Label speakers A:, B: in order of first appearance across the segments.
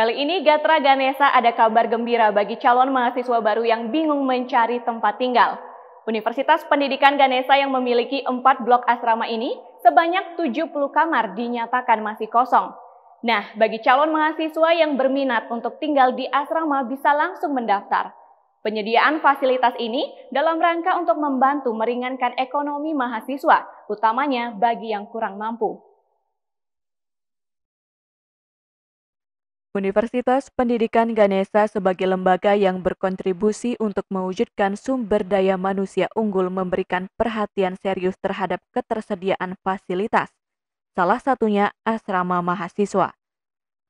A: Kali ini Gatra Ganesa ada kabar gembira bagi calon mahasiswa baru yang bingung mencari tempat tinggal. Universitas Pendidikan Ganesa yang memiliki empat blok asrama ini sebanyak 70 kamar dinyatakan masih kosong. Nah, bagi calon mahasiswa yang berminat untuk tinggal di asrama bisa langsung mendaftar. Penyediaan fasilitas ini dalam rangka untuk membantu meringankan ekonomi mahasiswa, utamanya bagi yang kurang mampu.
B: Universitas Pendidikan Ganesa sebagai lembaga yang berkontribusi untuk mewujudkan sumber daya manusia unggul memberikan perhatian serius terhadap ketersediaan fasilitas, salah satunya asrama mahasiswa.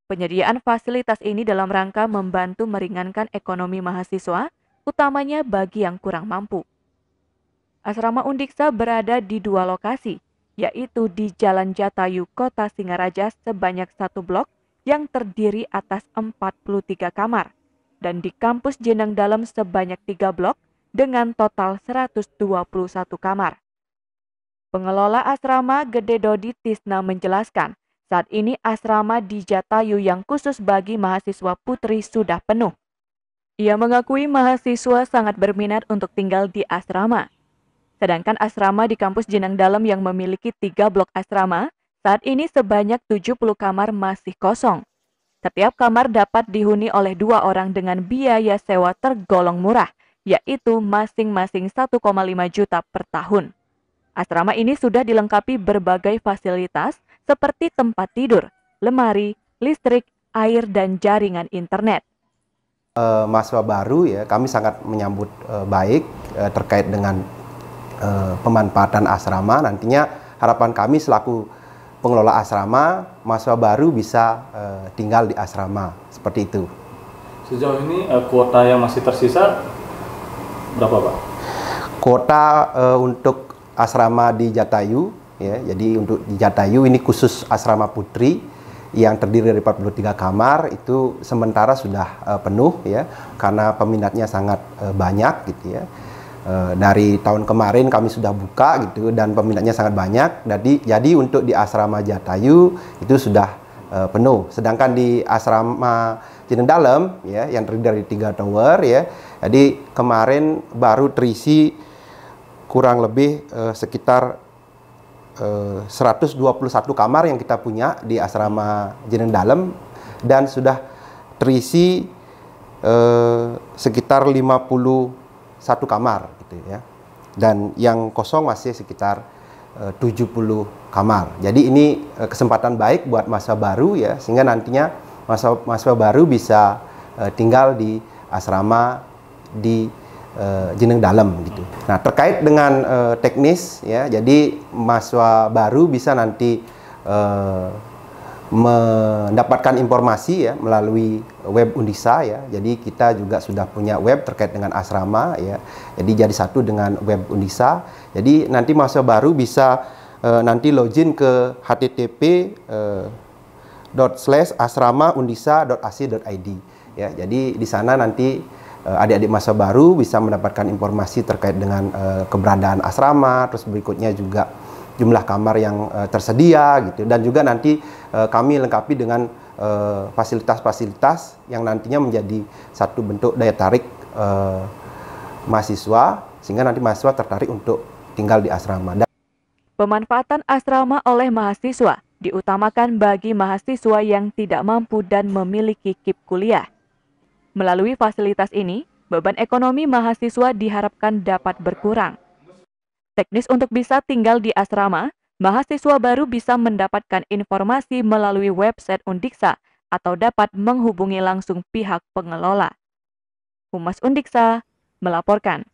B: Penyediaan fasilitas ini dalam rangka membantu meringankan ekonomi mahasiswa, utamanya bagi yang kurang mampu. Asrama Undiksa berada di dua lokasi, yaitu di Jalan Jatayu, Kota Singaraja sebanyak satu blok yang terdiri atas 43 kamar dan di kampus Jenang Dalam sebanyak 3 blok dengan total 121 kamar. Pengelola asrama Gede Dodi Tisna menjelaskan, saat ini asrama di Jatayu yang khusus bagi mahasiswa putri sudah penuh. Ia mengakui mahasiswa sangat berminat untuk tinggal di asrama. Sedangkan asrama di kampus Jenang Dalam yang memiliki tiga blok asrama saat ini sebanyak 70 kamar masih kosong. Setiap kamar dapat dihuni oleh dua orang dengan biaya sewa tergolong murah, yaitu masing-masing 1,5 juta per tahun. Asrama ini sudah dilengkapi berbagai fasilitas seperti tempat tidur, lemari, listrik, air, dan jaringan internet.
C: Uh, mahasiswa baru ya, kami sangat menyambut uh, baik uh, terkait dengan pemanfaatan asrama. Nantinya harapan kami selaku pengelola asrama, mahasiswa baru bisa uh, tinggal di asrama seperti itu.
D: Sejauh ini uh, kuota yang masih tersisa berapa, Pak?
C: Kuota uh, untuk asrama di Jatayu, ya, jadi untuk di Jatayu ini khusus asrama putri yang terdiri dari 43 kamar itu sementara sudah uh, penuh ya karena peminatnya sangat uh, banyak gitu ya. Eh, dari tahun kemarin kami sudah buka gitu dan peminatnya sangat banyak. Jadi jadi untuk di asrama Jatayu itu sudah uh, penuh. Sedangkan di asrama Jeneng Dalam ya yang terdiri dari tiga tower ya. Jadi kemarin baru terisi kurang lebih uh, sekitar uh, 121 kamar yang kita punya di asrama Jeneng Dalam dan sudah terisi sekitar 50 satu kamar gitu ya. Dan yang kosong masih sekitar uh, 70 kamar. Jadi ini uh, kesempatan baik buat masa baru ya sehingga nantinya masa masa baru bisa uh, tinggal di asrama di uh, Jeneng Dalam gitu. Nah, terkait dengan uh, teknis ya, jadi mahasiswa baru bisa nanti uh, mendapatkan informasi ya melalui web Undisa ya. Jadi kita juga sudah punya web terkait dengan asrama ya. Jadi jadi satu dengan web Undisa. Jadi nanti masa baru bisa uh, nanti login ke http uh, dot slash asrama undisa.ac.id ya. Jadi di sana nanti uh, adik-adik masa baru bisa mendapatkan informasi terkait dengan uh, keberadaan asrama, terus berikutnya juga jumlah kamar yang uh, tersedia gitu dan juga nanti uh, kami lengkapi dengan eh, fasilitas-fasilitas uh, yang nantinya menjadi satu bentuk daya tarik uh, mahasiswa sehingga nanti mahasiswa tertarik untuk tinggal di asrama.
B: Pemanfaatan asrama oleh mahasiswa diutamakan bagi mahasiswa yang tidak mampu dan memiliki kip kuliah. Melalui fasilitas ini, beban ekonomi mahasiswa diharapkan dapat berkurang. Teknis untuk bisa tinggal di asrama, mahasiswa baru bisa mendapatkan informasi melalui website Undiksa atau dapat menghubungi langsung pihak pengelola. Humas Undiksa melaporkan.